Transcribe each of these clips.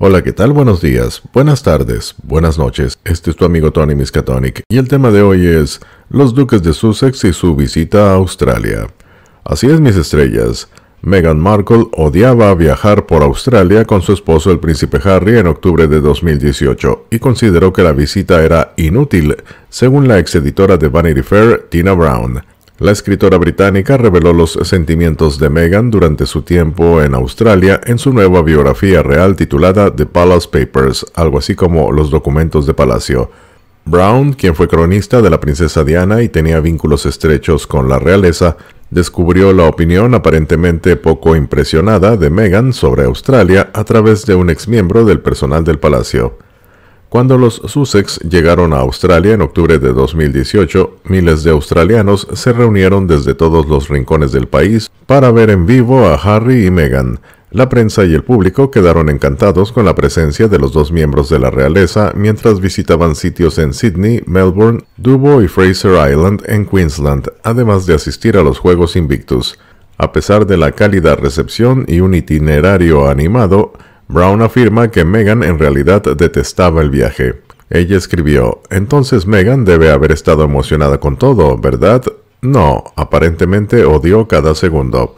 Hola, ¿qué tal? Buenos días, buenas tardes, buenas noches. Este es tu amigo Tony Miskatonic y el tema de hoy es los duques de Sussex y su visita a Australia. Así es, mis estrellas. Meghan Markle odiaba viajar por Australia con su esposo el príncipe Harry en octubre de 2018 y consideró que la visita era inútil, según la exeditora de Vanity Fair, Tina Brown. La escritora británica reveló los sentimientos de Meghan durante su tiempo en Australia en su nueva biografía real titulada The Palace Papers, algo así como Los documentos de palacio. Brown, quien fue cronista de la princesa Diana y tenía vínculos estrechos con la realeza, descubrió la opinión aparentemente poco impresionada de Meghan sobre Australia a través de un exmiembro del personal del palacio. Cuando los Sussex llegaron a Australia en octubre de 2018, miles de australianos se reunieron desde todos los rincones del país para ver en vivo a Harry y Meghan. La prensa y el público quedaron encantados con la presencia de los dos miembros de la realeza mientras visitaban sitios en Sydney, Melbourne, Dubbo y Fraser Island en Queensland, además de asistir a los Juegos Invictus. A pesar de la cálida recepción y un itinerario animado, Brown afirma que Meghan en realidad detestaba el viaje. Ella escribió, entonces Meghan debe haber estado emocionada con todo, ¿verdad? No, aparentemente odió cada segundo.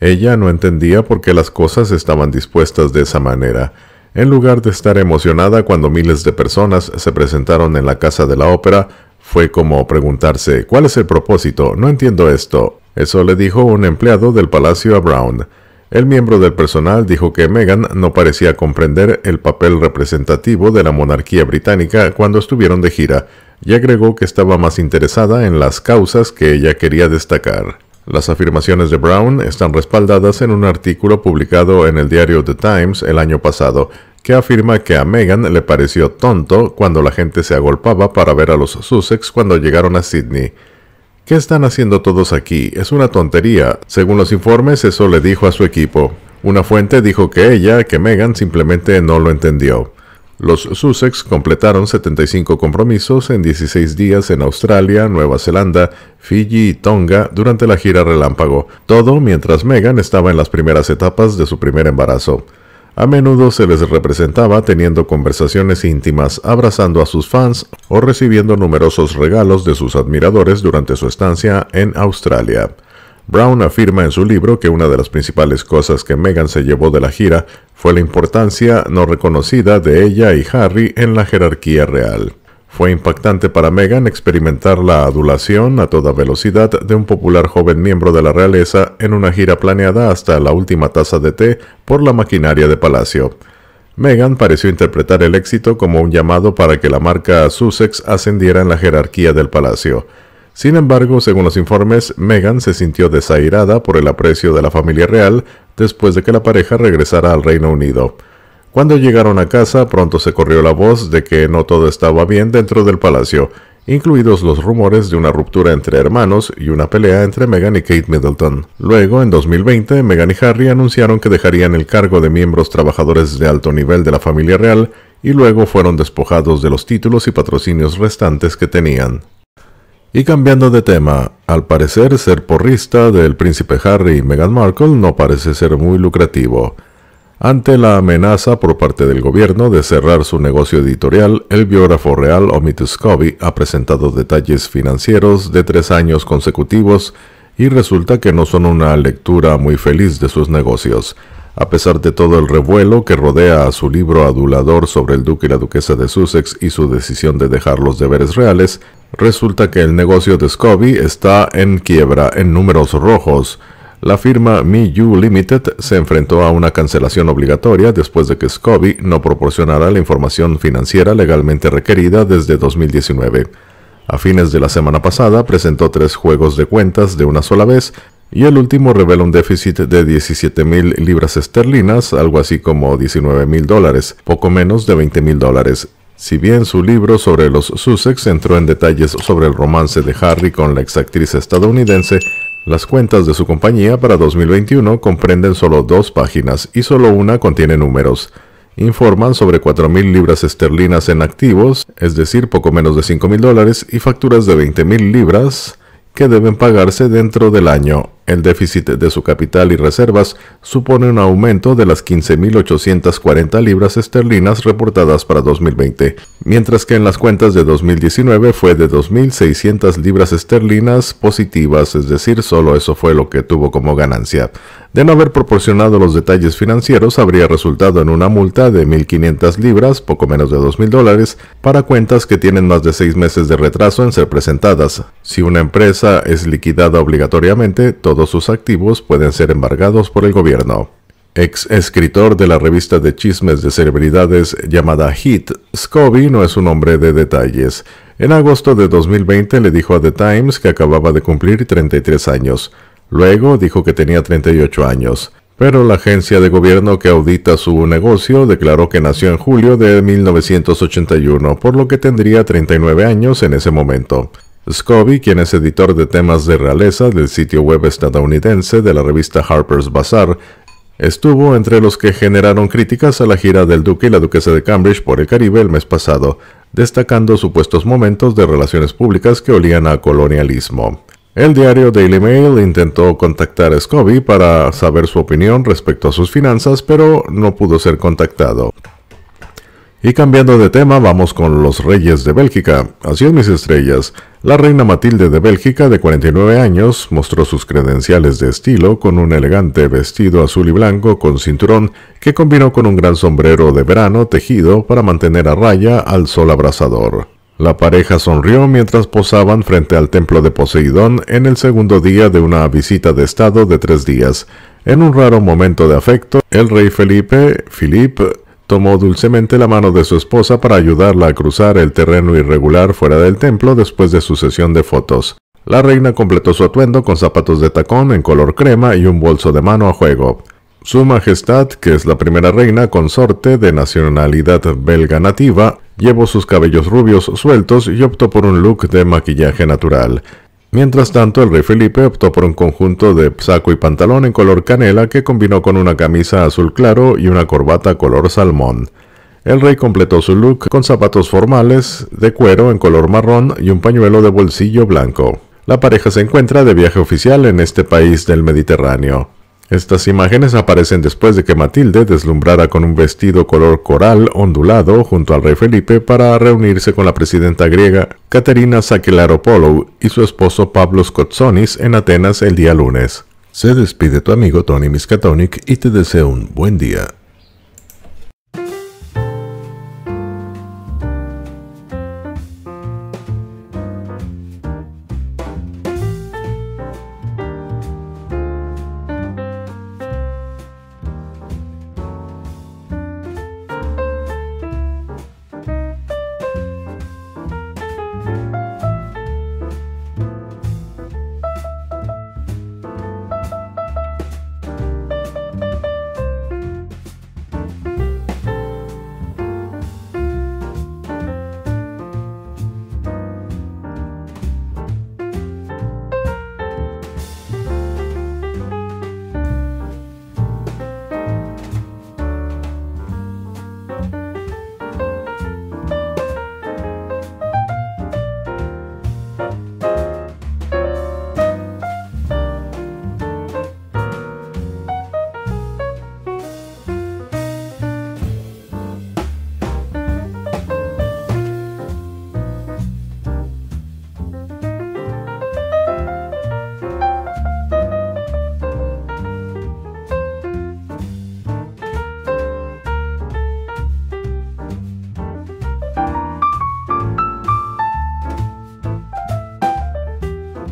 Ella no entendía por qué las cosas estaban dispuestas de esa manera. En lugar de estar emocionada cuando miles de personas se presentaron en la casa de la ópera, fue como preguntarse, ¿cuál es el propósito? No entiendo esto. Eso le dijo un empleado del palacio a Brown. El miembro del personal dijo que Meghan no parecía comprender el papel representativo de la monarquía británica cuando estuvieron de gira, y agregó que estaba más interesada en las causas que ella quería destacar. Las afirmaciones de Brown están respaldadas en un artículo publicado en el diario The Times el año pasado, que afirma que a Meghan le pareció tonto cuando la gente se agolpaba para ver a los Sussex cuando llegaron a Sydney. ¿Qué están haciendo todos aquí? Es una tontería. Según los informes, eso le dijo a su equipo. Una fuente dijo que ella, que Megan, simplemente no lo entendió. Los Sussex completaron 75 compromisos en 16 días en Australia, Nueva Zelanda, Fiji y Tonga durante la gira Relámpago, todo mientras Megan estaba en las primeras etapas de su primer embarazo. A menudo se les representaba teniendo conversaciones íntimas, abrazando a sus fans o recibiendo numerosos regalos de sus admiradores durante su estancia en Australia. Brown afirma en su libro que una de las principales cosas que Meghan se llevó de la gira fue la importancia no reconocida de ella y Harry en la jerarquía real. Fue impactante para Meghan experimentar la adulación a toda velocidad de un popular joven miembro de la realeza en una gira planeada hasta la última taza de té por la maquinaria de palacio. Meghan pareció interpretar el éxito como un llamado para que la marca Sussex ascendiera en la jerarquía del palacio. Sin embargo, según los informes, Meghan se sintió desairada por el aprecio de la familia real después de que la pareja regresara al Reino Unido. Cuando llegaron a casa, pronto se corrió la voz de que no todo estaba bien dentro del palacio, incluidos los rumores de una ruptura entre hermanos y una pelea entre Meghan y Kate Middleton. Luego, en 2020, Meghan y Harry anunciaron que dejarían el cargo de miembros trabajadores de alto nivel de la familia real y luego fueron despojados de los títulos y patrocinios restantes que tenían. Y cambiando de tema, al parecer ser porrista del príncipe Harry y Meghan Markle no parece ser muy lucrativo. Ante la amenaza por parte del gobierno de cerrar su negocio editorial, el biógrafo real Omid Scobie ha presentado detalles financieros de tres años consecutivos y resulta que no son una lectura muy feliz de sus negocios. A pesar de todo el revuelo que rodea a su libro adulador sobre el duque y la duquesa de Sussex y su decisión de dejar los deberes reales, resulta que el negocio de Scobie está en quiebra en números rojos, la firma MeU Limited se enfrentó a una cancelación obligatoria después de que Scobie no proporcionara la información financiera legalmente requerida desde 2019. A fines de la semana pasada presentó tres juegos de cuentas de una sola vez y el último revela un déficit de 17 mil libras esterlinas, algo así como 19 mil dólares, poco menos de 20 mil dólares. Si bien su libro sobre los Sussex entró en detalles sobre el romance de Harry con la exactriz estadounidense, las cuentas de su compañía para 2021 comprenden solo dos páginas y solo una contiene números. Informan sobre 4.000 libras esterlinas en activos, es decir, poco menos de 5.000 dólares, y facturas de 20.000 libras que deben pagarse dentro del año. El déficit de su capital y reservas supone un aumento de las 15.840 libras esterlinas reportadas para 2020, mientras que en las cuentas de 2019 fue de 2.600 libras esterlinas positivas, es decir, solo eso fue lo que tuvo como ganancia. De no haber proporcionado los detalles financieros, habría resultado en una multa de 1.500 libras, poco menos de 2.000 dólares, para cuentas que tienen más de seis meses de retraso en ser presentadas. Si una empresa es liquidada obligatoriamente, todos sus activos pueden ser embargados por el gobierno. Ex escritor de la revista de chismes de celebridades llamada Hit, Scobie no es un hombre de detalles. En agosto de 2020 le dijo a The Times que acababa de cumplir 33 años. Luego dijo que tenía 38 años, pero la agencia de gobierno que audita su negocio declaró que nació en julio de 1981, por lo que tendría 39 años en ese momento. Scobie, quien es editor de temas de realeza del sitio web estadounidense de la revista Harper's Bazaar, estuvo entre los que generaron críticas a la gira del duque y la duquesa de Cambridge por el Caribe el mes pasado, destacando supuestos momentos de relaciones públicas que olían a colonialismo. El diario Daily Mail intentó contactar a Scobie para saber su opinión respecto a sus finanzas, pero no pudo ser contactado. Y cambiando de tema, vamos con los reyes de Bélgica. Así es, mis estrellas. La reina Matilde de Bélgica, de 49 años, mostró sus credenciales de estilo con un elegante vestido azul y blanco con cinturón que combinó con un gran sombrero de verano tejido para mantener a raya al sol abrasador. La pareja sonrió mientras posaban frente al templo de Poseidón en el segundo día de una visita de estado de tres días. En un raro momento de afecto, el rey Felipe, Philippe, tomó dulcemente la mano de su esposa para ayudarla a cruzar el terreno irregular fuera del templo después de su sesión de fotos. La reina completó su atuendo con zapatos de tacón en color crema y un bolso de mano a juego. Su Majestad, que es la primera reina consorte de nacionalidad belga nativa, llevó sus cabellos rubios sueltos y optó por un look de maquillaje natural. Mientras tanto, el rey Felipe optó por un conjunto de saco y pantalón en color canela que combinó con una camisa azul claro y una corbata color salmón. El rey completó su look con zapatos formales de cuero en color marrón y un pañuelo de bolsillo blanco. La pareja se encuentra de viaje oficial en este país del Mediterráneo. Estas imágenes aparecen después de que Matilde deslumbrara con un vestido color coral ondulado junto al rey Felipe para reunirse con la presidenta griega Caterina Sakellaropoulou y su esposo Pablos Kotsonis en Atenas el día lunes. Se despide tu amigo Tony Miskatonic y te deseo un buen día.